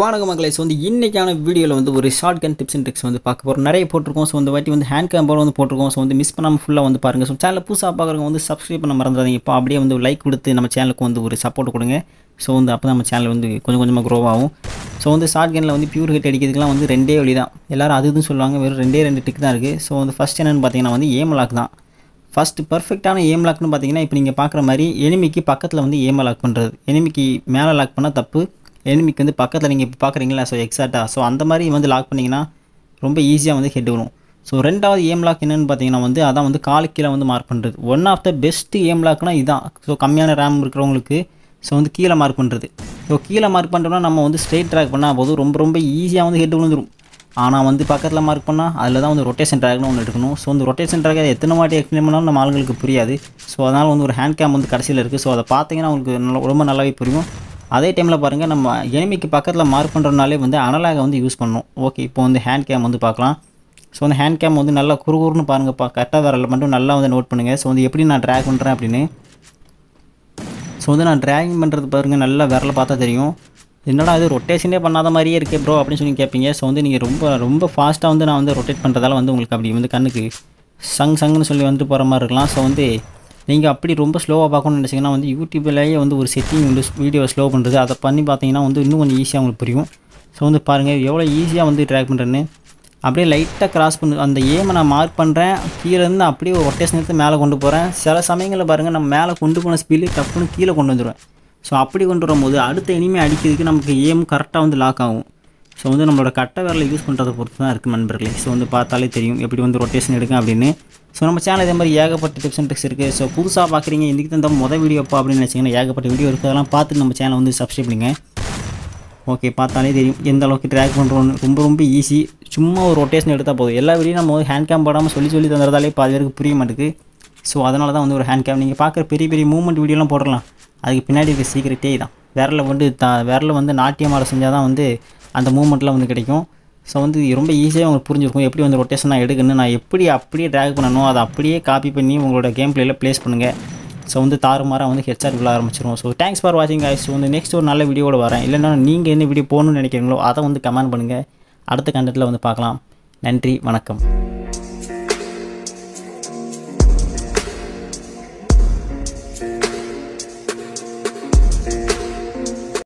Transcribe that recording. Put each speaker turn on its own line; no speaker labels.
வணக்க மக்களை. ஸோ வந்து இன்றைக்கான வீடியோவில் வந்து ஒரு short cut tips and tricks வந்து பார்க்க போகிறோம் நிறைய போட்டிருக்கோம். ஸோ இந்த வாட்டி வந்து ஹேண்ட் கேம்போட வந்து போட்டிருக்கோம். ஸோ வந்து மிஸ் பண்ணாமல் ஃபுல்லாக வந்து பாருங்கள் ஸோ சேனலில் புதுசாக பார்க்குறவங்க வந்து சப்ஸ்கிரைப் பண்ண மறந்துடாதீங்க. இப்போ அப்படியே வந்து லைக் கொடுத்து நம்ம சேனலுக்கு வந்து ஒரு சப்போர்ட் கொடுங்க. ஸோ வந்து அப்போ நம்ம சேனல் வந்து கொஞ்சம் கொஞ்சமாக க்ரோ ஆகும். ஸோ வந்து ஷார்ட் கனில் வந்து பியூர் ஹிட் அடிக்கிறதுக்குலாம் வந்து ரெண்டே வழி தான். எல்லாரும் அது இதுன்னு சொல்லுவாங்க. வெறும் ரெண்டே ரெண்டு டிக் தான் இருக்குது ஸோ வந்து ஃபஸ்ட் என்னென்னு பார்த்தீங்கன்னா வந்து ஏம் லாக் தான். ஃபஸ்ட்டு பர்ஃபெக்டான ஏம் லாக்னு பார்த்தீங்கன்னா இப்போ நீங்கள் பார்க்குற மாதிரி எனிமிக்கு பக்கத்தில் வந்து ஏம் லாக் பண்ணுறது எனிமிக்கு மேலே லாக் பண்ணால் தப்பு. எனிமிக்கு வந்து பக்கத்தில் நீங்கள் இப்போ பார்க்குறீங்களா ஸோ எக்ஸாக்டாக ஸோ அந்த மாதிரி வந்து லாக் பண்ணிங்கன்னா ரொம்ப ஈஸியாக வந்து ஹெட் வரும் ஸோ ரெண்டாவது ஏம் லாக் என்னென்னு பார்த்தீங்கன்னா வந்து அதான் வந்து காலு கீழே வந்து மார்க் பண்ணுறது one of the best aim லாக்னால் இதுதான் ஸோ கம்மியான ரேம் இருக்கிறவங்களுக்கு ஸோ வந்து கீழே மார்க் பண்ணுறது ஸோ கீழே மார்க் பண்ணுறோம்னா நம்ம வந்து ஸ்ட்ரெயிட் ட்ராக் பண்ணால் போதும். ரொம்ப ரொம்ப ஈஸியாக வந்து ஹெட் விழுந்துரும். ஆனால் வந்து பக்கத்தில் மார்க் பண்ணால் அதில் தான் வந்து ரொட்டேஷன் ட்ராக்னு ஒன்று எடுக்கணும். ஸோ வந்து ரொட்டேஷன் ட்ராக் எத்தனை வாட்டி எக்ஸ்பிளைன் பண்ணாலும் நம்ம ஆளுங்களுக்கு புரியாது. ஸோ அதனால் வந்து ஒரு ஹேண்ட் கேம் வந்து கடைசியில் இருக்குது ஸோ அதை பார்த்தீங்கன்னா உங்களுக்கு நல்ல ரொம்ப நல்லாவே புரியும். அதே டைமில் பாருங்கள் நம்ம எனிமிக்கு பக்கத்தில் மார்க் பண்ணுறதுனாலே வந்து அனலாக வந்து யூஸ் பண்ணணும். ஓகே இப்போ வந்து ஹேண்ட் கேம் வந்து பார்க்கலாம். ஸோ வந்து ஹேண்ட் கேம் வந்து நல்லா குறுகுறுன்னு பாருங்கப்பா கரெக்டாக வரல மட்டும் நல்லா வந்து நோட் பண்ணுங்கள் ஸோ வந்து எப்படி நான் ட்ராக் பண்ணுறேன் அப்படின்னு. ஸோ வந்து நான் ட்ராகிங் பண்ணுறது பாருங்கள் நல்லா விரல பார்த்தா தெரியும். என்னடா இது ரொட்டேஷனே பண்ணாத மாதிரியே இருக்கே ப்ரோ அப்படின்னு சொல்லி கேட்பீங்க ஸோ வந்து நீங்கள் ரொம்ப ரொம்ப ஃபாஸ்ட்டாக வந்து நான் வந்து ரொட்டேட் பண்ணுறதால வந்து உங்களுக்கு அப்படி வந்து கண்ணுக்கு சங் சங்குன்னு சொல்லி வந்து போகிற மாதிரி இருக்கலாம். ஸோ வந்து நீங்கள் அப்படி ரொம்ப ஸ்லோவாக பார்க்கணும்னு நினச்சிங்கன்னா வந்து யூடியூப்லேயே வந்து ஒரு செட்டிங் வந்து வீடியோ ஸ்லோ பண்ணுறது அதை பண்ணி பார்த்தீங்கன்னா வந்து இன்னும் கொஞ்சம் ஈஸியாக உங்களுக்கு புரியும். ஸோ வந்து பாருங்கள் எவ்வளோ ஈஸியாக வந்து ட்ராக் பண்ணுறேன்னு அப்படியே லைட்டாக கிராஸ் பண்ணு அந்த ஏமை நான் மார்க் பண்ணுறேன் கீழே இருந்து அப்படியே ஒரு ஒட்டேஷன் எடுத்து மேலே கொண்டு போகிறேன் சில சமயங்களில் பாருங்கள் நம்ம மேலே கொண்டு போன ஸ்பீடு டப்புன்னு கீழே கொண்டு வந்துடுவேன் ஸோ அப்படி கொண்டு வரும்போது அடுத்த இனிமே அடிக்கிறதுக்கு நமக்கு ஏம் கரெக்டாக வந்து லாக் ஆகும். ஸோ வந்து நம்மளோட கட்டை விரலை யூஸ் பண்ணுறதை பொறுத்து தான் இருக்குது நண்பர்களே. ஸோ வந்து பார்த்தாலே தெரியும் எப்படி வந்து ரொட்டேஷன் எடுக்கும் அப்படின்னு. ஸோ நம்ம சேனல் இதே மாதிரி ஏகப்பட்ட டிப்ஸ் அண்ட் ட்ரிக்ஸ் இருக்குது ஸோ புதுசாக பார்க்குறீங்க இன்றைக்கி தான் இந்த மொதல் வீடியோப்பா அப்படின்னு நினச்சிங்கன்னா ஏகப்பட்ட வீடியோ இருக்குது அதெல்லாம் பார்த்துட்டு நம்ம சேனல் வந்து சப்ஸ்கிரைப் பண்ணுங்க. ஓகே பார்த்தாலே தெரியும் எந்த அளவுக்கு ட்ராக் பண்ணுறோன்னு ரொம்ப ரொம்ப ஈஸி சும்மா ஒரு ரொட்டேஷன் எடுத்தால் போதும். எல்லா வீடியும் நம்ம வந்து ஹேண்ட் கேம் போடாமல் சொல்லி சொல்லி தந்துறதாலே பாதி பேருக்கு புரிய மாட்டேங்குது. ஸோ அதனால தான் வந்து ஒரு ஹேண்ட் கேம் நீங்கள் பார்க்குற பெரிய பெரிய மூவ்மெண்ட் வீடியோலாம் போடலாம். அதுக்கு பின்னாடி இருக்க சீக்கிரட்டே தான் விரலை வந்து த விரலை வந்து நாட்டியம் ஆட செஞ்சால் தான் வந்து அந்த மூமெண்ட்லாம் வந்து கிடைக்கும். ஸோ வந்து ரொம்ப ஈஸியாக உங்களுக்கு புரிஞ்சிருக்கும். எப்படி வந்து ரொட்டேஷன் நான் எடுக்கணும் நான் எப்படி அப்படியே ட்ராக் பண்ணணும் அதை அப்படியே காப்பி பண்ணி உங்களோட கேம் பிளேயில் ப்ளேஸ் பண்ணுங்கள் ஸோ வந்து தாறுமாறாக வந்து ஹெச்ஆர் விழ ஆரம்பிச்சிரும் ஸோ தேங்க்ஸ் ஃபார் வாட்சிங் guys. வந்து நெக்ஸ்ட் ஒரு நல்ல வீடியோட வரேன். இல்லைன்னா நீங்கள் என்ன வீடியோ போகணும்னு நினைக்கிறீங்களோ அதை வந்து கமெண்ட் பண்ணுங்கள் அடுத்த கண்டென்ட்டில் வந்து பார்க்கலாம். நன்றி வணக்கம்.